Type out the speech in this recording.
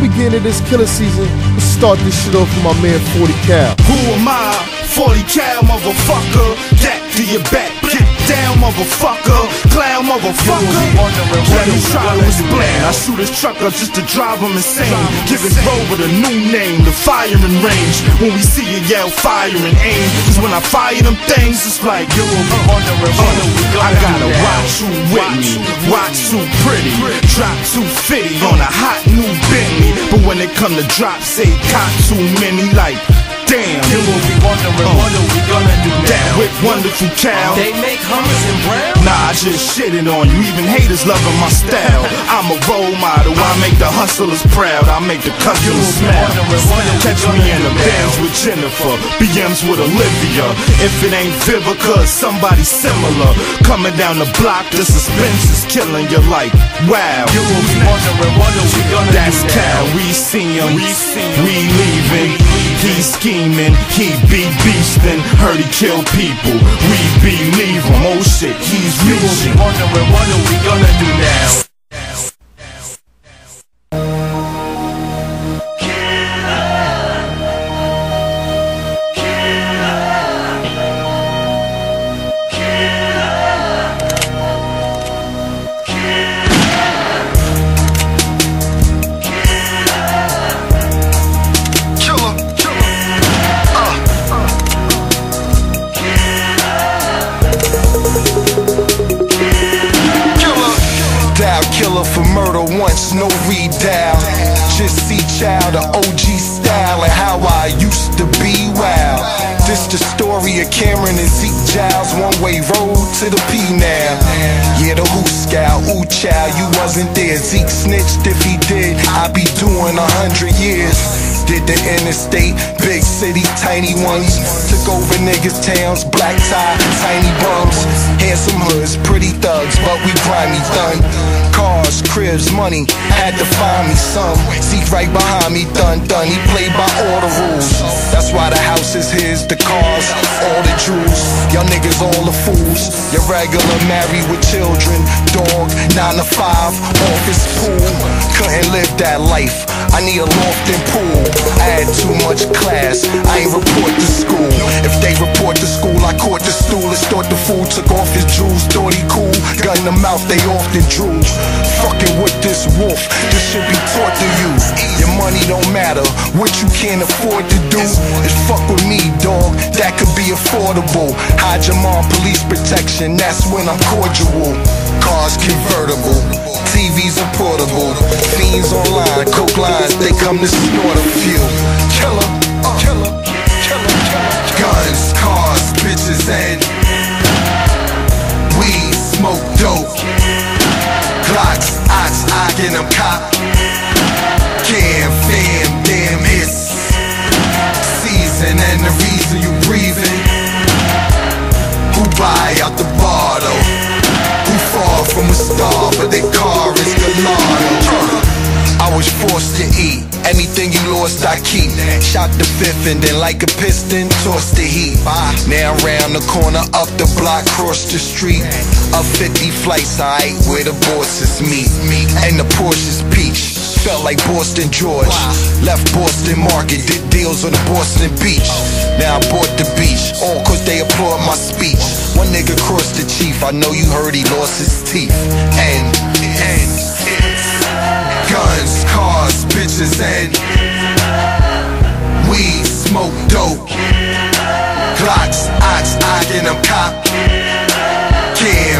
beginning of this killer season, let's start this shit off with my man 40 Cal. Who am I? 40 cal, motherfucker. That to your back. Get down, motherfucker. Clown, motherfucker. Let him try to explain. I shoot his truck up just to drive him insane. Give Giving Rover the new name, the firing range. When we see you yell fire and aim. Cause when I fire them things, it's like, you yo, uh, I gotta watch you with me. Watch too pretty. Drop too fitty on a hot new Bentley. But when it come to drop, say cop too many, like, damn. You will be wondering what are we gonna do That now? with wonderful cow. They make hummus and brown. Nah, I just shitting on you. Even haters loving my style. I'm a role model. I make the hustlers proud. I make the customers smile. Catch me in the Benz with Jennifer. BMs with Olivia. If it ain't Vivica, somebody similar. Coming down the block, the suspense is killing you like, wow. You will be wondering what are we gonna That's do now? we see him, we leaving. Scheming, he be beastin'. Heard he kill people, we believe him. Oh shit, he's You will be wondering what are we gonna do now? For murder once, no redial. Just see child, the OG style, and how I used to be wild. This the story of Cameron and Zeke Giles, one way road to the P now. Yeah, the who scout, ooh child, you wasn't there. Zeke snitched if he did, I'd be doing a hundred years. Did the interstate, big city, tiny ones. Took over niggas' towns, black tie, tiny bums. Handsome hoods, pretty thugs, but we grimy done. Cars, cribs, money, had to find me some. See right behind me, done, done. He played by all the rules. That's why the house is his, the cars, all the jewels. Y'all niggas all the fools. You're regular, married with children, dog, nine to five, office pool. Couldn't live that life. I need a loft and pool. I had too much class. I ain't report to school. If they report to school, I caught the stool and start the fool. Took off his jewels, thought he cool. Gun in the mouth, they often drool. Fucking with this wolf, this should be taught to you. Your money don't matter. What you can't afford to do is fuck with me, dog. That could be affordable. Hide your mom, police protection. That's when I'm cordial. Cars convertible. Coke lines, they come to snort a few. Forced to eat. Anything you lost, I keep. Shot the fifth and then, like a piston, toss the heat. Now round the corner, up the block, cross the street. Up 50 flights, ate where the bosses meet. And the Porsche's peach. Felt like Boston George. Left Boston Market, did deals on the Boston beach. Now I bought the beach, all cause they applaud my speech. One nigga crossed the chief, I know you heard he lost his teeth. And, and, guns, cars, bitches, and weed, smoke, dope. Glocks, ox, I get them cop. Cam,